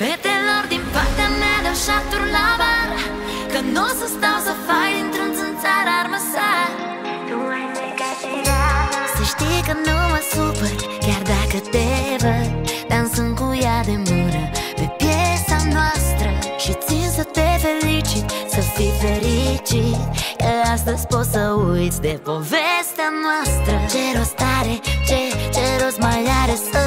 Fetelor din partea mea dau șaturi la bar Că nu o să stau să fac dintr-un țânțar armăsar. Să știi că nu mă supăr Chiar dacă te văd. Dansând cu ea de mână Pe piesa noastră Și țin să te felicit Să fii fericit Că astăzi poți să uiți de povestea noastră. Ce rost are, ce, ce rost mai are Să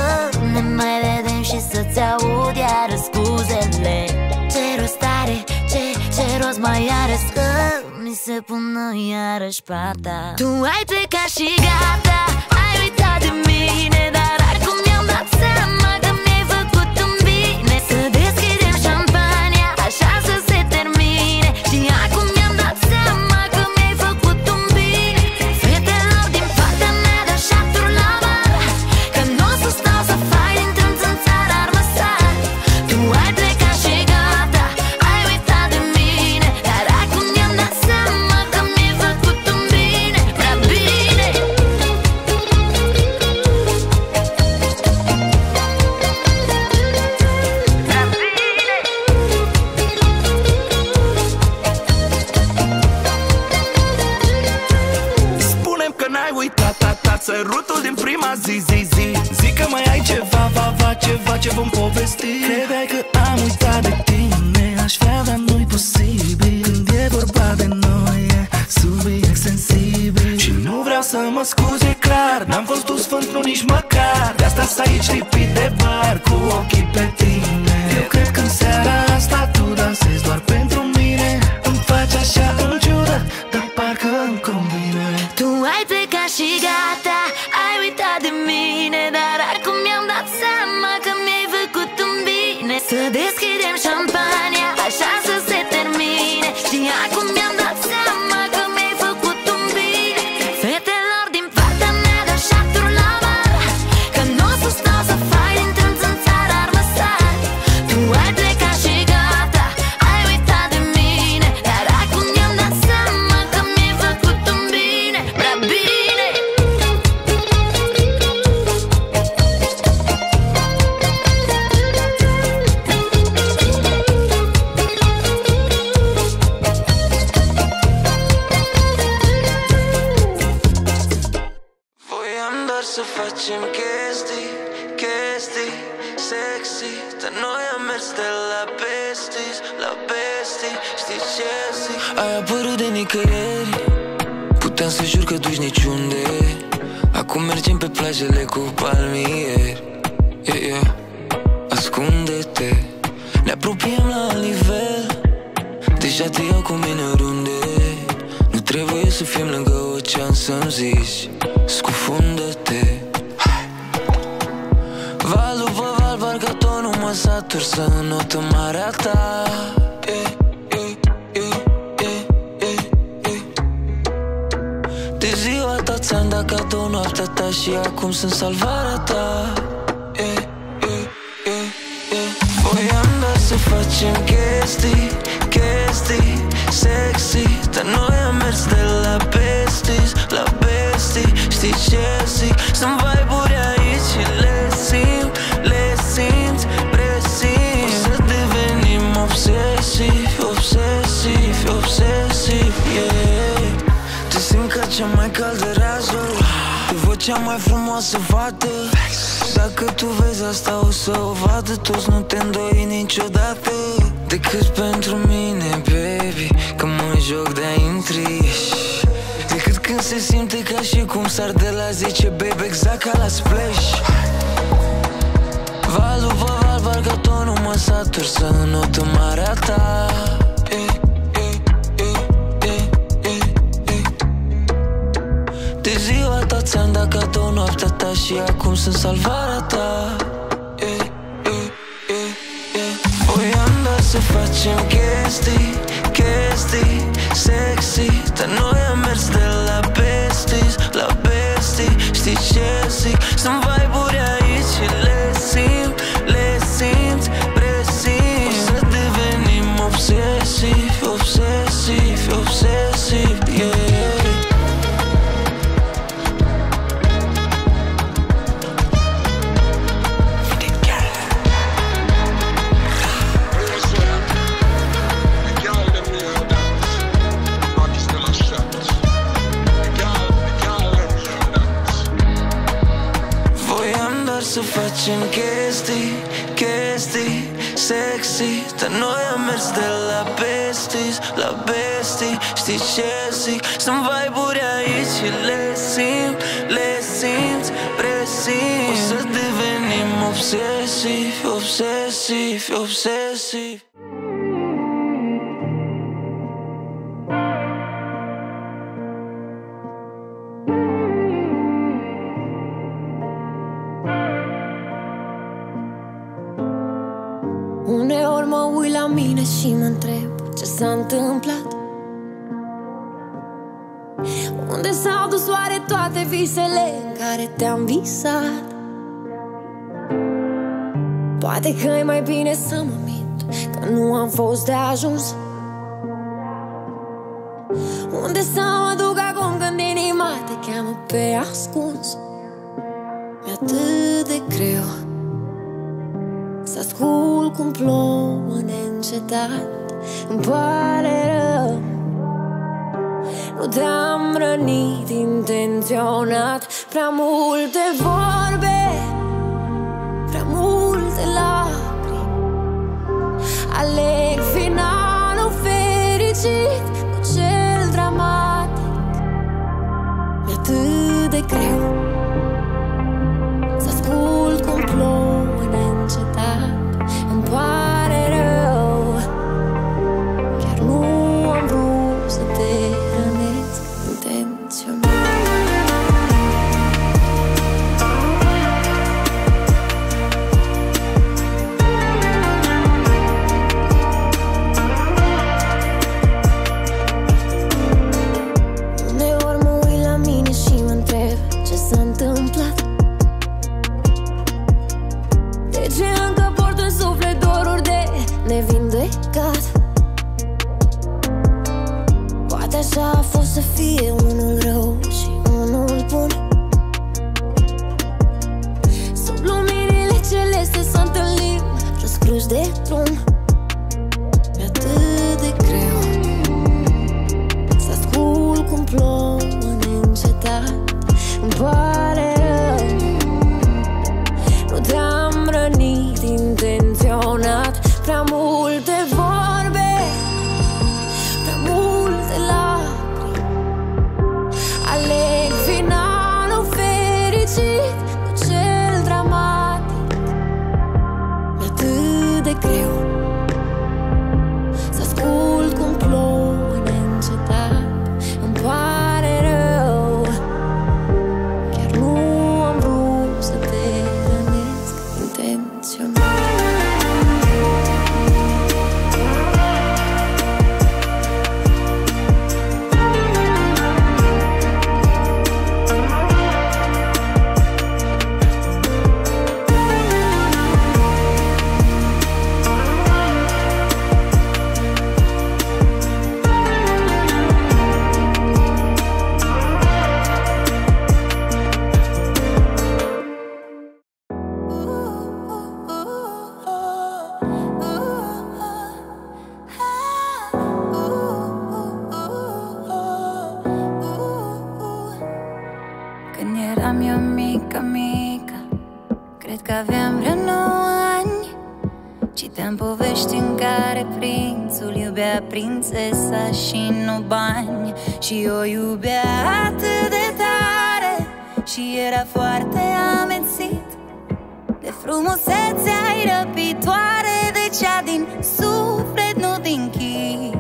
mi se pună iarăși pata Tu ai plecat și gata Ai uitat de mine Dar seama Că mi-ai făcut un bine. Să deschidem șampania Acum mergem pe plajele cu palmieri. Yeah, yeah. Ascunde-te. Ne apropiem la alt nivel. Deja te iau cu mine oriunde. Nu trebuie să fim lângă ocean să-mi zici Scufundă-te. Val după val, parcă tot nu mă satur Să înot în marea ta ți-am dat cadou noaptea ta Și acum sunt salvarea ta yeah, yeah, yeah, yeah. Voiam doar să facem chestii, chestii sexy Dar noi am mers de la besties, la bestii Știi ce zic? Sunt vibe-uri aici și le simt, le simt, presimt O să devenim obsesivi, obsesivi, cea mai caldă rază Te văd cea mai frumoasă fată. Dacă tu vezi asta o să o vadă Toți. Nu te îndoi niciodată. Decât pentru mine, baby Că mă joc de-a intriși Decât când se simte ca și cum sar de la 10 baby Exact ca la splash. Val după val, parcă tot nu mă satur Să înot în marea ta De ziua ta ți-am dat cadou noaptea ta Și acum sunt salvarea ta. Yeah, yeah, yeah, yeah. Voiam doar să facem chestii, chestii sexy. Dar noi am mers de la besties, la bestii. Știi ce zic? Sunt vibe-uri aici și le simt, le simt, presimt O să devenim obsesivi, obsesivi, obsesivi, yeah facem chestii, chestii sexy. Dar noi am mers de la besties, la bestii. Știi ce zic? Sunt vibe-uri aici și le simt, le simți, presimt O să devenim obsesivi, obsesivi, obsesivi Unde s-au dus oare toate visele în care te-am visat? Poate că e mai bine să mă mint Că nu am fost de ajuns. Unde să mă duc acum când inima te cheamă pe ascuns? Mi-e atât de greu să ascult cum plouă neîncetat. Îmi pare rău Nu te-am rănit intenționat Prea multe vorbe Prea multe lacrimi. Aleg finalul fericit Cu cel dramatic. Mi-e atât de greu full de. Și o iubea atât de tare Și era foarte amețit. De frumusețea răpitoare De cea din suflet, nu din chip.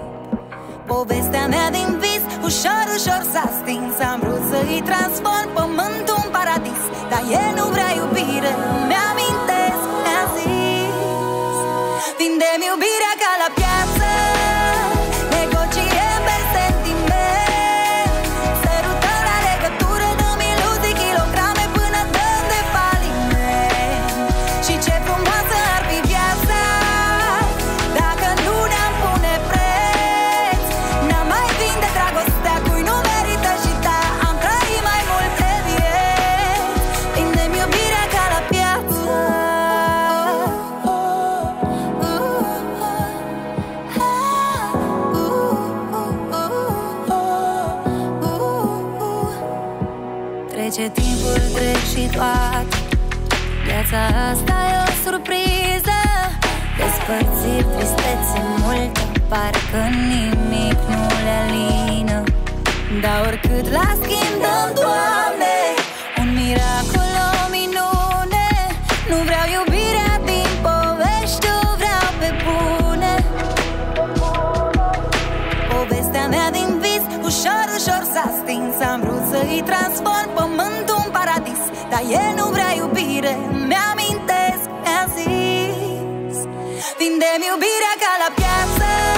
Povestea mea din vis Ușor, ușor s-a stins. Am vrut să-i transform pământul în paradis Dar el nu vrea iubire Vindem iubirea ca la piață asta e o surpriză. Despărțiri, tristețe multe Parcă nimic nu le alină. Dar oricât la schimb dăm, Doamne Un miracol, o minune. Nu vreau iubirea din povești O vreau pe bune. Povestea mea din vis Ușor, ușor s-a stins. Am vrut să-i transform pământul în paradis Dar el nu Vindem iubirea ca la piață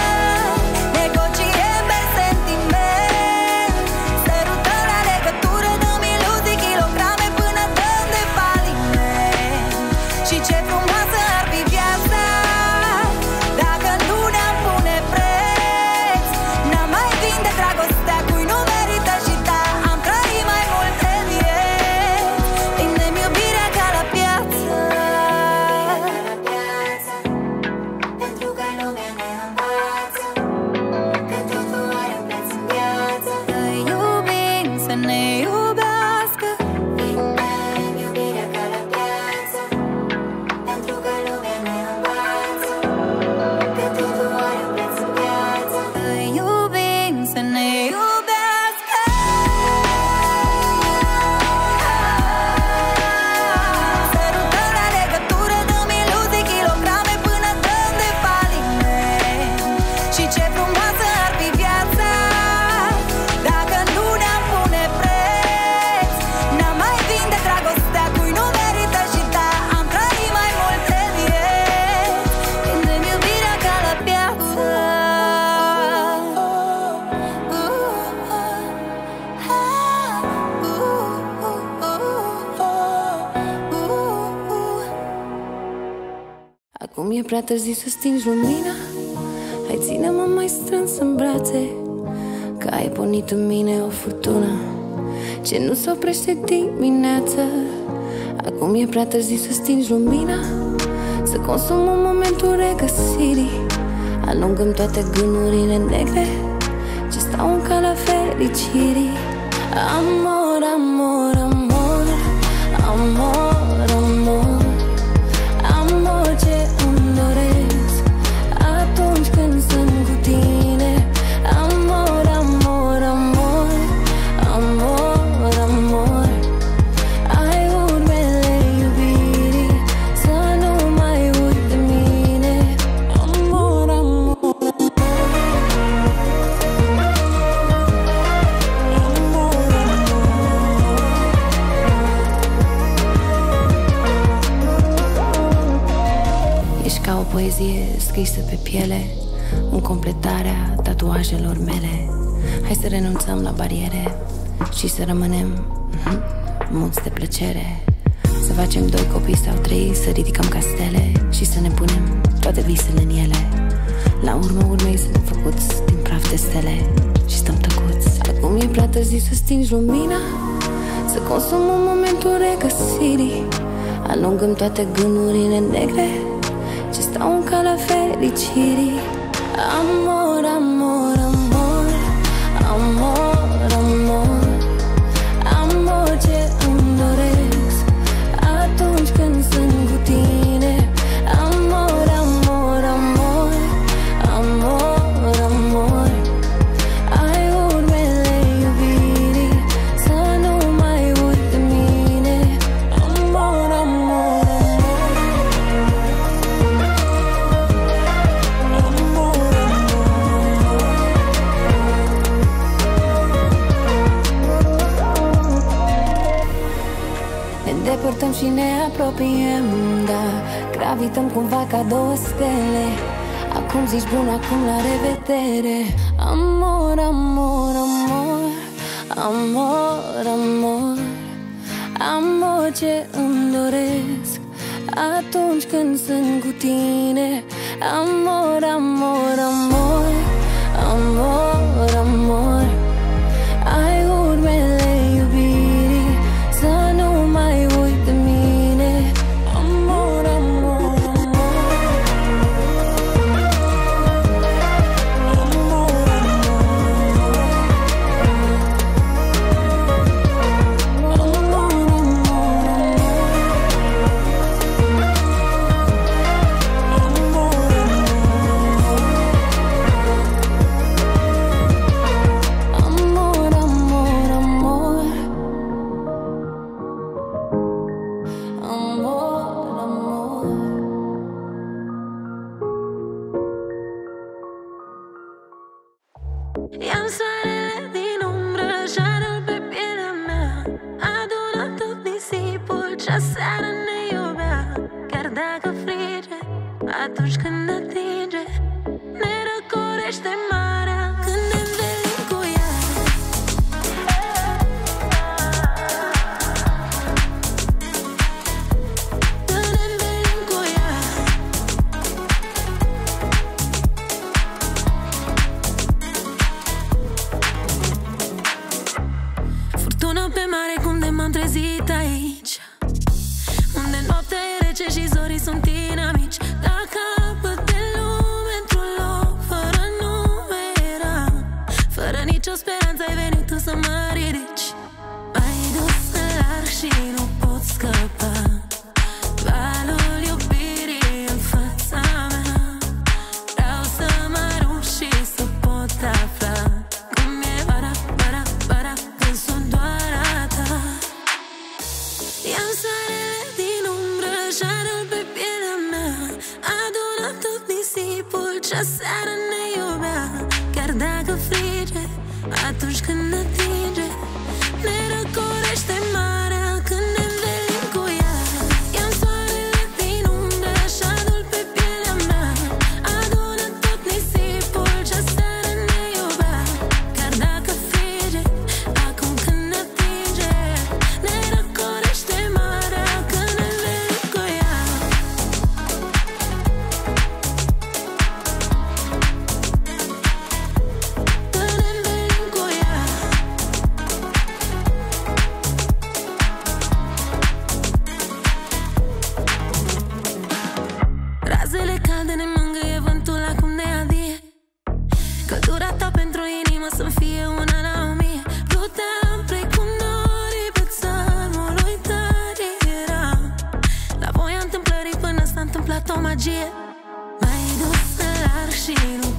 prea târziu să stingi lumina. Hai ține-mă mai strâns în brațe Că ai pornit în mine o furtună. Ce nu se oprește dimineața Acum e prea târziu să stingi lumina. Să consumăm momentul regăsirii Alungăm toate gândurile negre Ce stau în calea fericirii. Amor, amor, amor Amor, amor poezie scrisă pe piele În completarea tatuajelor mele. Hai să renunțăm la bariere Și să rămânem mhm, mulți de plăcere. Să facem doi copii sau trei Să ridicăm castele Și să ne punem toate visele în ele. La urmă urmei suntem făcuți din praf de stele Și stăm tăcuți. Acum e prea târziu să stingi lumina Să consumăm momentul regăsirii. Alungăm toate gândurile negre Ce stau în calea fericirii Amor, amor, apropiem Da, gravităm cumva ca două stele. Acum zici bun, acum la revedere. Amor, amor, amor Amor, amor. Amor ce îmi doresc Atunci când sunt cu tine. Amor, amor, amor Amor, amor Iau soarele din umbră, jarul pe pielea mea. Adunat tot nisipul ce seară ne iubea. Chiar frige atunci când ating Rozele calde ne mângâie vântul acum ne adie. Căldura ta pentru inimă să fie una la o mie. Pluteam precum norii pe țărmului tare era. La voia întâmplării până s-a întâmplat o magie. M-ai dus în larg și nu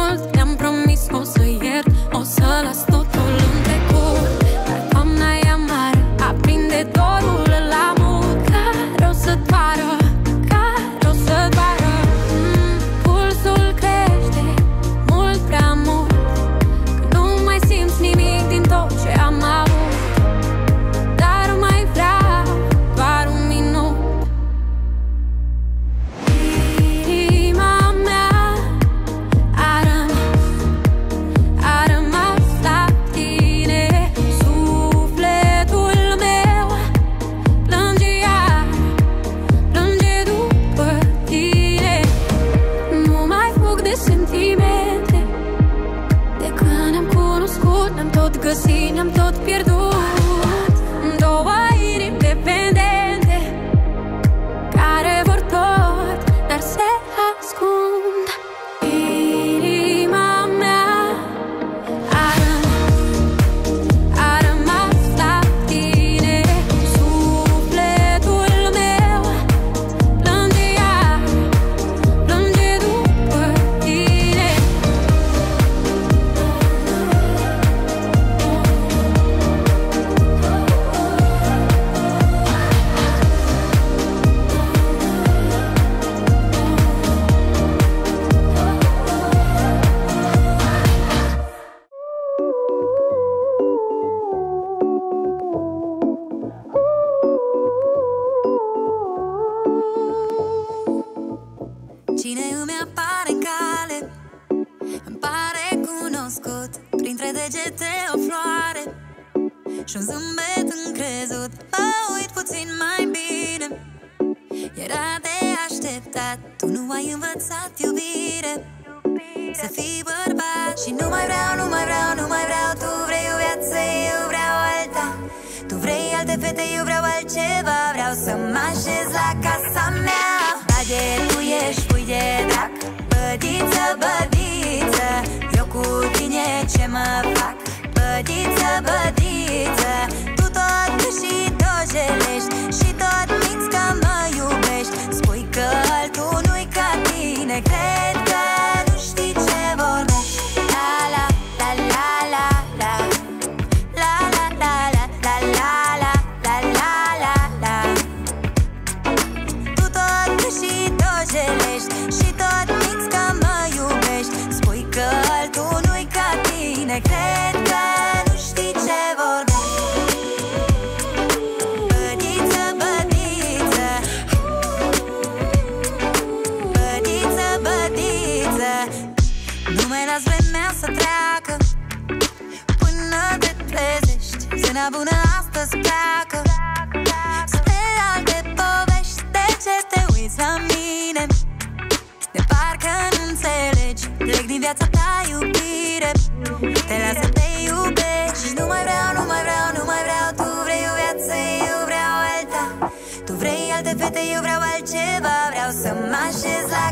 mult Le-am promis, că o să iert, o să las tot Tu nu ai învățat iubire. Să fii bărbat. Și nu mai vreau, nu mai vreau, nu mai vreau. Tu vrei o viață, eu vreau alta. Tu vrei alte fete, eu vreau altceva. Vreau să mă așez la casa mea. Bage, tu ești, pui de drac. Bădiță, bădiță. Eu cu tine ce mă fac? Bădiță, bădiță. Tu tot și tot jelești Și tot minți că bună astăzi pleacă. Spre alte povești De ce te uiți la mine? De parcă nu înțelegi Plec din viața ta iubire. Te las să te iubești. Și nu mai vreau, nu mai vreau, nu mai vreau. Tu vrei o viață, eu vreau alta. Tu vrei alte fete, eu vreau altceva. Vreau să mă așez la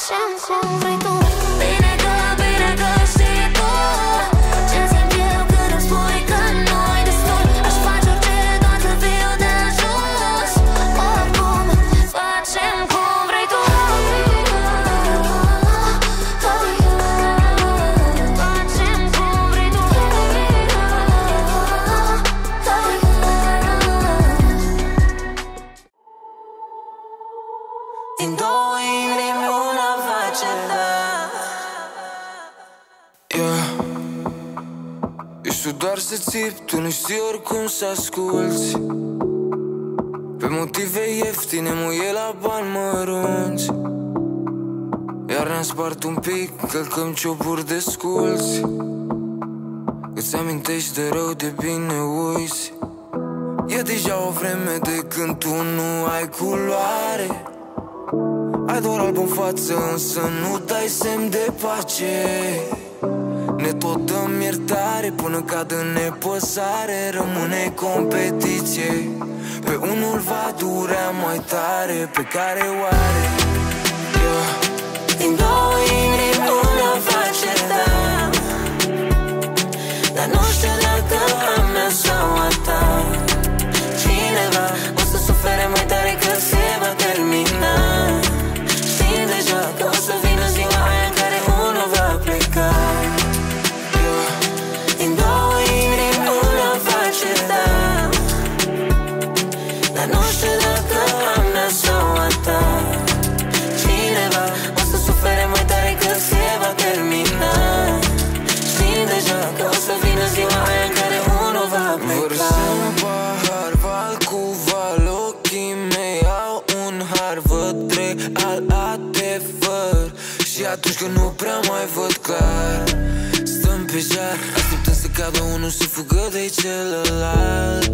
想象最多。Știi oricum să asculti Pe motive ieftine, muie la bani mărunți Iar ne-am spart un pic, călcăm cioburi de sculți. Îți amintești de rău, de bine uiți. E deja o vreme de când tu nu ai culoare. Ai doar alb în față, însă nu dai semn de pace ne tot dăm iertare până cad în nepăsare Rămâne competiție. Pe unul va durea mai tare Pe care oare yeah. Din două inimi una face da Dar nu știu dacă am mea sau a ta. Cineva o să sufere mai tare Și atunci când nu prea mai văd clar. Stăm pe jar Așteptăm să cadă unul și fugă de celălalt.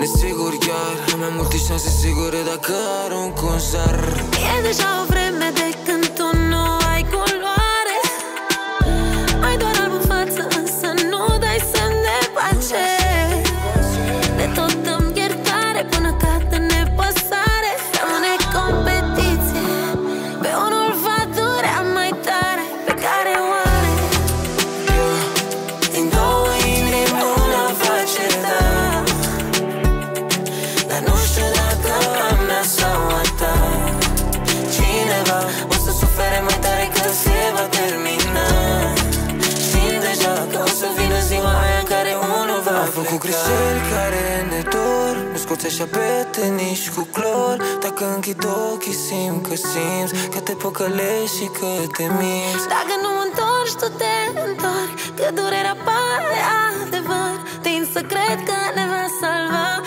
Nesigur chiar Am mai multe șanse sigure dacă arunc un zar. E deja o vreme de când dor Nu scoți așa pe nici cu clor Dacă închid ochii simt că simți Că te păcălești și că te minți Dacă nu mă întorci, tu te întorci Că durerea pare adevăr. Tind să cred că ne va salva